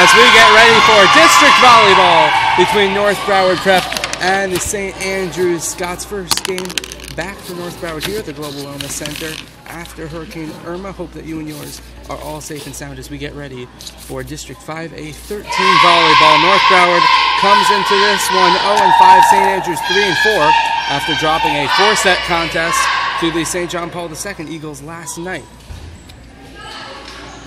as we get ready for district volleyball between North Broward Prep and the St. Andrews Scots first game back to North Broward here at the Global Wellness Center after Hurricane Irma. Hope that you and yours are all safe and sound as we get ready for District 5A 13 volleyball. North Broward comes into this one 0 5, St. Andrews 3 and 4 after dropping a four set contest to the St. John Paul II Eagles last night.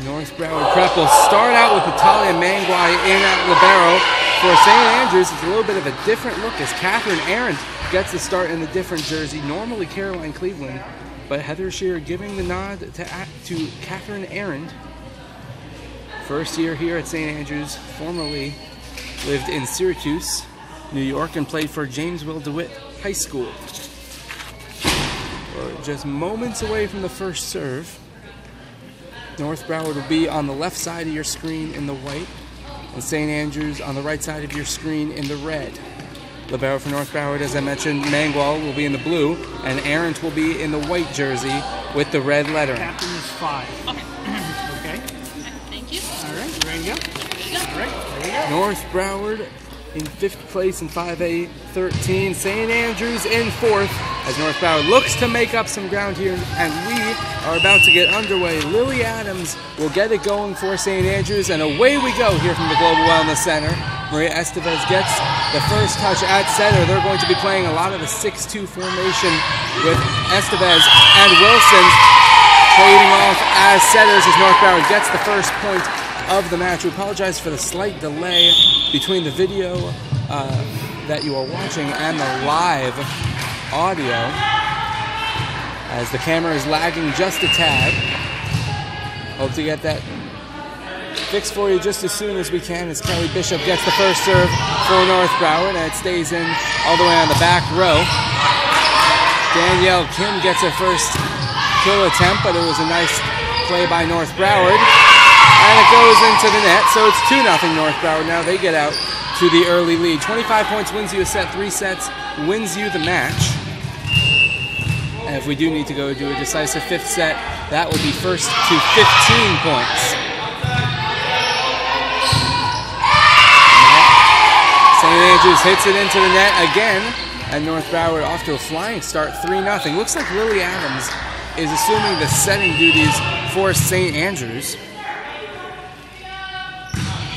North Broward Prep will start out with Natalia Mangwai in at libero. For St. Andrews, it's a little bit of a different look as Catherine Arendt gets the start in the different jersey. Normally Caroline Cleveland, but Heather Shear giving the nod to, to Catherine Arendt. First year here at St. Andrews, formerly lived in Syracuse, New York, and played for Jamesville-DeWitt High School. We're just moments away from the first serve. North Broward will be on the left side of your screen in the white, and St. Andrews on the right side of your screen in the red. Libero for North Broward, as I mentioned, Mangwal will be in the blue, and Arendt will be in the white jersey with the red lettering. Captain is five. Okay. okay? Thank you. All right, you ready to go? All right, there we go. North Broward in fifth place in 5A 13. St. Andrews in fourth as North Broward looks to make up some ground here, and we are about to get underway. Lily Adams will get it going for St. Andrews, and away we go here from the Global Wellness Center. Maria Estevez gets the first touch at center. They're going to be playing a lot of the 6-2 formation with Estevez and Wilson trading off as setters as North Broward gets the first point of the match. We apologize for the slight delay between the video uh, that you are watching and the live audio as the camera is lagging just a tad. Hope to get that fixed for you just as soon as we can as Kelly Bishop gets the first serve for North Broward and it stays in all the way on the back row. Danielle Kim gets her first kill attempt, but it was a nice play by North Broward. And it goes into the net, so it's 2 0 North Broward now. They get out to the early lead. 25 points wins you a set, three sets wins you the match. And if we do need to go do a decisive fifth set, that will be first to 15 points. St. Andrews hits it into the net again, and North Broward off to a flying start, 3 0. Looks like Lily Adams is assuming the setting duties for St. Andrews.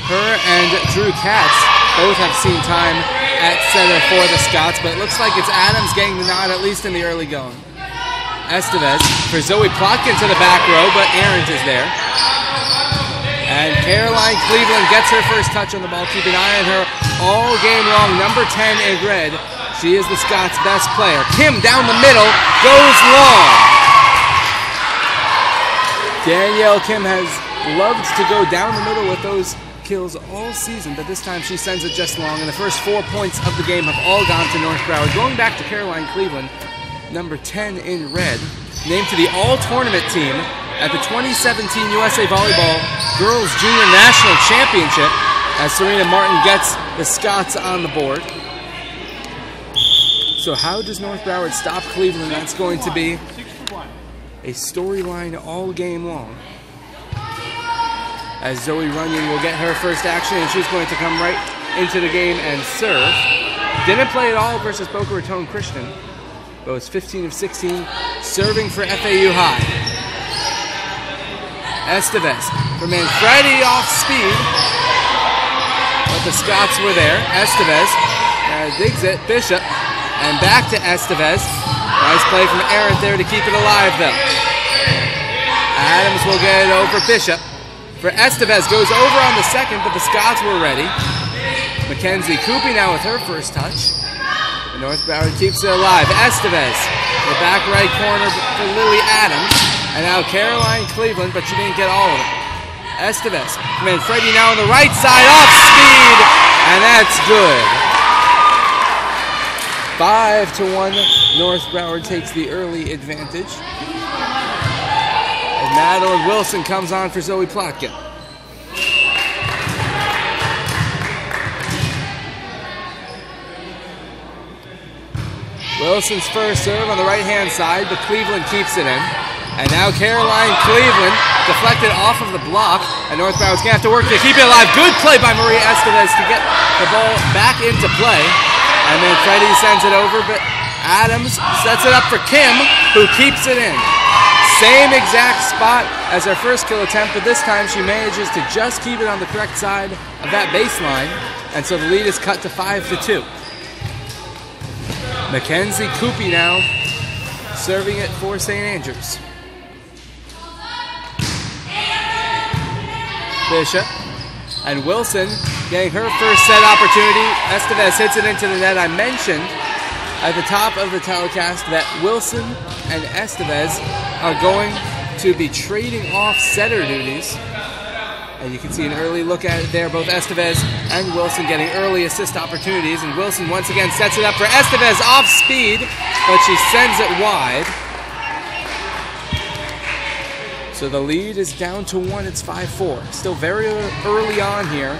Her and Drew Katz both have seen time at center for the Scots, but it looks like it's Adams getting the nod, at least in the early going. Estevez for Zoe Plotkin to the back row, but Arendt is there. And Caroline Cleveland gets her first touch on the ball. Keep an eye on her all game long. Number 10 in red. She is the Scots' best player. Kim down the middle, goes long. Danielle Kim has loved to go down the middle with those kills all season, but this time she sends it just long, and the first four points of the game have all gone to North Broward. Going back to Caroline Cleveland, number 10 in red, named to the All-Tournament team at the 2017 USA Volleyball Girls Junior National Championship as Serena Martin gets the Scots on the board. So how does North Broward stop Cleveland? That's going to be a storyline all game long as Zoe Runyon will get her first action and she's going to come right into the game and serve. Didn't play at all versus Boca Raton Christian, but was 15 of 16 serving for FAU High. Estevez for Manfredi off speed, but the Scots were there. Estevez uh, digs it, Bishop, and back to Estevez. Nice play from Arendt there to keep it alive though. Adams will get it over Bishop for Estevez. Goes over on the second, but the Scots were ready. Mackenzie Coopy now with her first touch. North Broward keeps it alive. Estevez, the back right corner for Lily Adams. And now Caroline Cleveland, but she didn't get all of it. Estevez, Manfredi now on the right side, off speed, and that's good. Five to one, North Broward takes the early advantage. Madeline Wilson comes on for Zoe Plotkin. Wilson's first serve on the right-hand side, but Cleveland keeps it in. And now Caroline Cleveland deflected off of the block And North Broward's going to have to work to keep it alive. Good play by Maria Estevez to get the ball back into play. And then Freddie sends it over, but Adams sets it up for Kim, who keeps it in. Same exact spot as her first kill attempt, but this time she manages to just keep it on the correct side of that baseline. And so the lead is cut to 5 to 2. Mackenzie Coopy now serving it for St. Andrews. Bishop and Wilson getting her first set opportunity. Estevez hits it into the net. I mentioned at the top of the telecast that Wilson and Estevez are going to be trading off setter duties. And you can see an early look at it there. Both Estevez and Wilson getting early assist opportunities. And Wilson once again sets it up for Estevez off speed, but she sends it wide. So the lead is down to one. It's 5 4. Still very early on here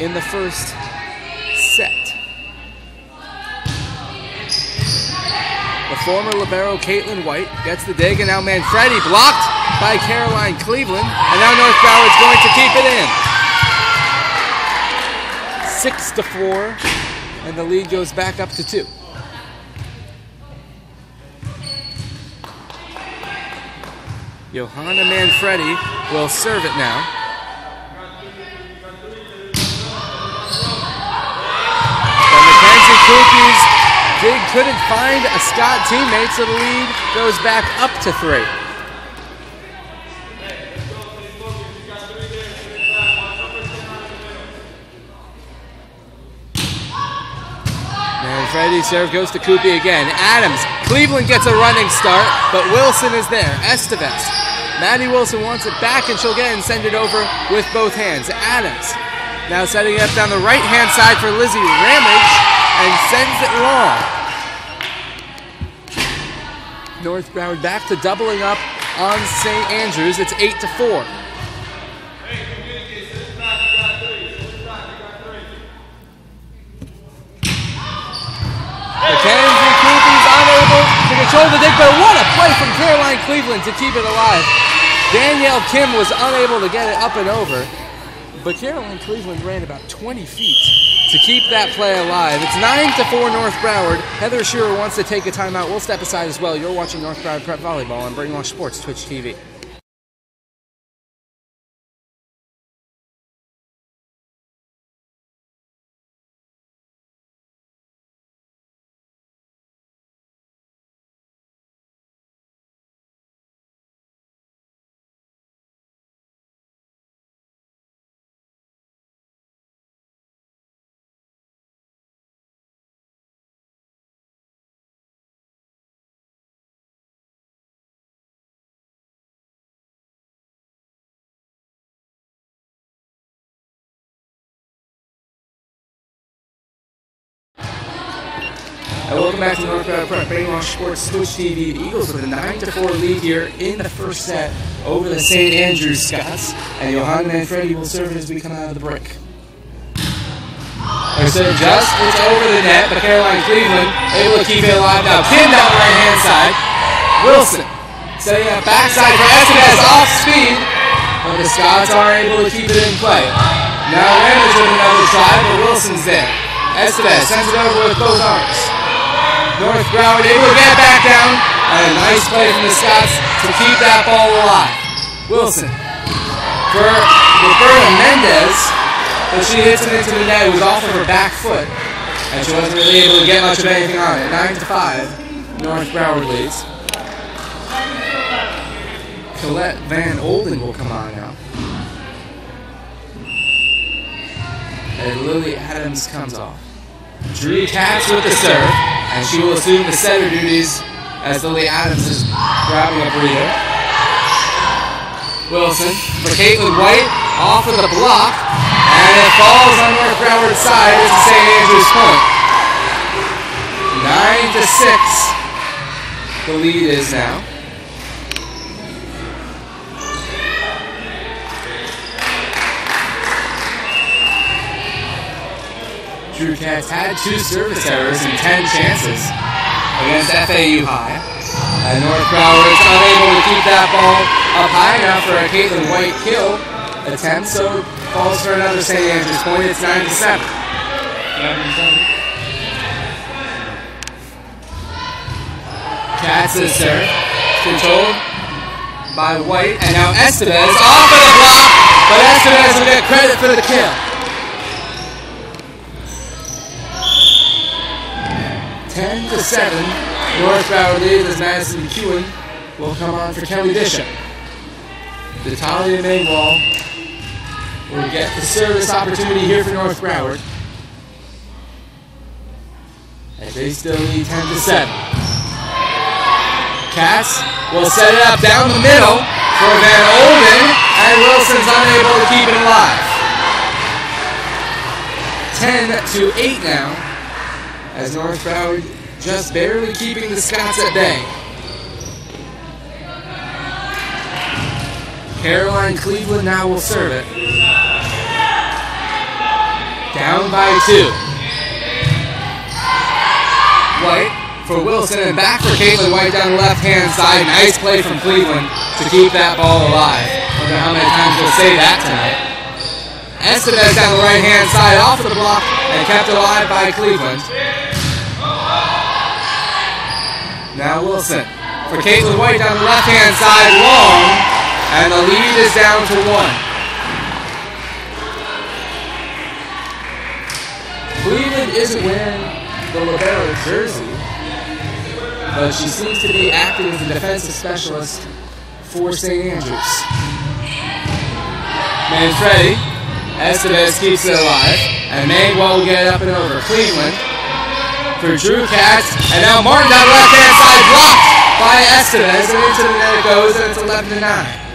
in the first set. The former Libero Caitlin White gets the dig, and now Manfredi blocked by Caroline Cleveland. And now North Broward's going to keep it in. 6 to 4, and the lead goes back up to 2. Johanna Manfredi will serve it now. The Mackenzie Coopy's Dig couldn't find a Scot teammate, so the lead goes back up to three. Manfredi serve goes to Coopy again. Adams, Cleveland gets a running start, but Wilson is there. Estevez. Maddie Wilson wants it back, and she'll get and send it over with both hands. Adams now setting it up down the right hand side for Lizzie Ramage and sends it long. North Broward back to doubling up on St. Andrews. It's 8 to 4. Mackenzie Coopy's unable to control the dig, but what a play from Caroline Cleveland to keep it alive. Danielle Kim was unable to get it up and over, but Carolyn Cleveland ran about 20 feet to keep that play alive. It's 9 to 4 North Broward. Heather Shearer wants to take a timeout. We'll step aside as well. You're watching North Broward Prep Volleyball on Brainwash Sports Twitch TV. And welcome back to North Carolina Prep Brainwash Sports Twitch TV. The Eagles with a 9 to 4 lead here in the first set over the St. Andrews Scots. And Johanna Manfredi will serve as we come out of the break. Her serve just it's over the net, but Caroline Cleveland able to keep it alive now. Kim down the right hand side. Wilson setting up backside for Estevez off speed, but the Scots are able to keep it in play. Now Ramage with another try, but Wilson's there. Estevez sends it over with both arms. North Broward able to get back down, and a nice play from the Scots to keep that ball alive. Wilson for Roberta Mendez, but she hits it into the net. It was off of her back foot, and she wasn't really able to get much of anything on it. Nine to five, North Broward leads. Colette Van Olden will come on now. And Lily Adams comes off. Drew Katz with the serve, and she will assume the setter duties as Lily Adams is grabbing a breather. Wilson for Caitlin White, off with the block, and it falls on North Broward's side. It's a St. Andrews point. Nine to six, the lead is now. Drew Katz had two service errors and 10 chances against FAU High. And North Broward is unable to keep that ball up high enough for a Caitlin White kill attempt, so falls for another St. Andrews point. It's 9 to 7. Katz is serve. Controlled by White, and now Estevez off of the block, but Estevez will get credit for the kill. 10 to 7. North Broward leads as Madison McEwen will come on for Kelly Bishop. Natalia Maywall will get the service opportunity here for North Broward. As they still need 10 to 7. Katz will set it up down the middle for Van Olden, and Wilson's unable to keep it alive. 10 to 8 now as North Broward just barely keeping the Scots at bay. Caroline Cleveland now will serve it. Down by two. White for Wilson and back for Caitlin White down the left hand side. Nice play from Cleveland to keep that ball alive. Wonder how many times we'll say that tonight. Estevez down the right hand side off of the block and kept alive by Cleveland. Now Wilson for Caitlin White down the left hand side, long, and the lead is down to one. Cleveland isn't wearing the libero jersey, but she seems to be acting as a defensive specialist for St. Andrews. Manfredi, Estevez keeps it alive, and Mangwell will get up and over. Cleveland for Drew Katz, and now Martin down the left hand side blocked by Estevez, and into the net it goes, and it's 11 to 9.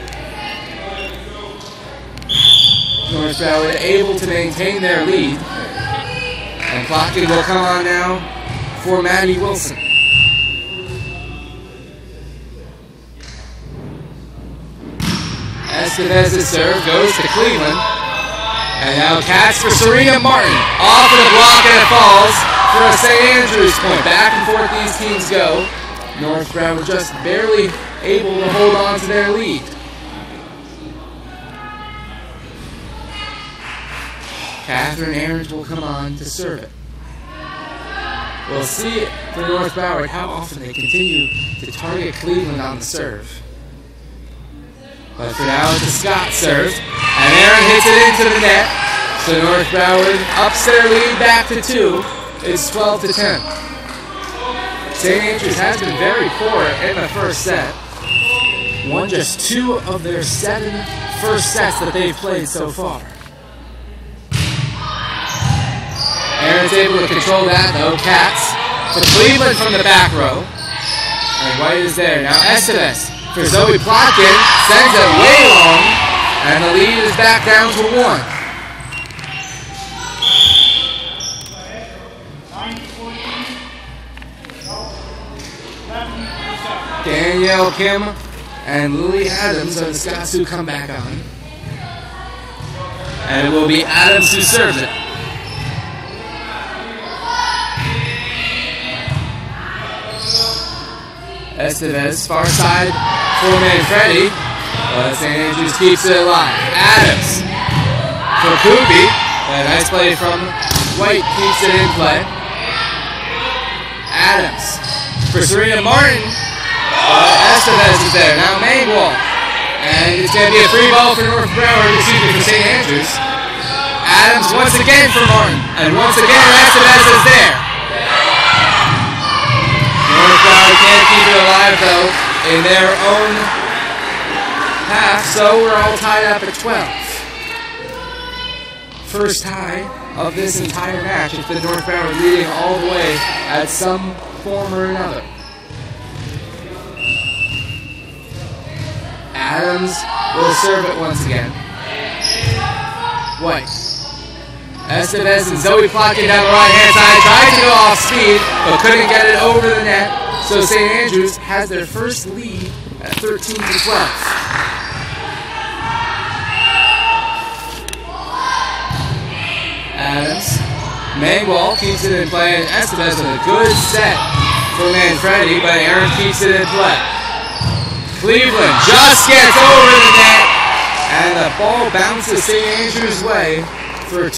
North Broward able to maintain their lead, and Plotkin will come on now for Maddie Wilson. Estevez's serve goes to Cleveland. And now Katz for Serena Martin. Off of the block and it falls for a St. Andrews point. Back and forth these teams go. North Broward just barely able to hold on to their lead. Catherine Arendt will come on to serve it. We'll see for North Broward how often they continue to target Cleveland on the serve. But for now, it's a Scot serve, and Aaron hits it into the net. So North Broward ups their lead back to two. It's 12 to 10. St. Andrews has been very poor in the first set. Won just two of their seven first sets that they've played so far. Aaron's able to control that though. Katz for Cleveland from the back row. And White is there. Now Estevez for Zoe Plotkin. Sends it way long. And the lead is back down to one. Danielle Kim and Lily Adams are the who come back on. And it will be Adams who serves it. Estevez, far side for Manfredi. But St. Andrews keeps it alive. Adams for Kubi. A nice play from White keeps it in play. Adams for Serena Martin. Uh, Estevez is there. Now Mangwall. And it's going to be a free ball for North Broward, excuse me, for St. Andrews. Adams once again for Martin. And once again, Estevez is there. North Broward can't keep it alive, though, in their own half, so we're all tied up at 12. First tie of this entire match. It's been North Broward leading all the way at some form or another. Adams will serve it once again. White. Estevez and Zoe Plotkin down the right hand side tried to go off speed, but couldn't get it over the net. So St. Andrews has their first lead at 13 to 12. Adams. Mangwall keeps it in play, and Estevez with a good set for Manfredi, but Aaron keeps it in play. Cleveland just gets over the net, And the ball bounces St. Andrews' way for